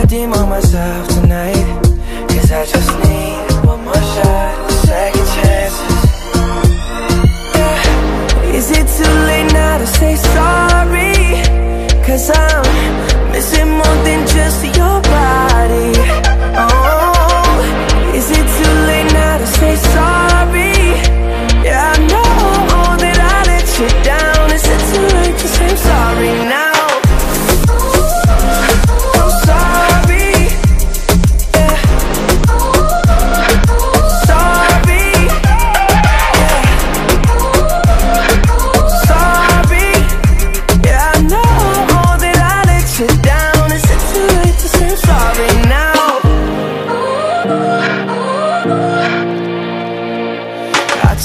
Redeem on myself tonight Cause I just need one more shot, second chances yeah. Is it too late now to say sorry? Cause I'm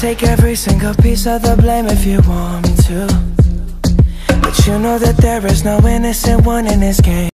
take every single piece of the blame if you want me to. But you know that there is no innocent one in this game.